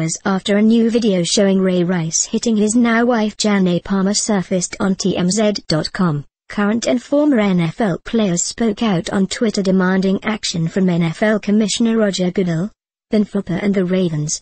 hours after a new video showing Ray Rice hitting his now wife Janay Palmer surfaced on TMZ.com. Current and former NFL players spoke out on Twitter demanding action from NFL Commissioner Roger Goodell, Ben Flipper and the Ravens.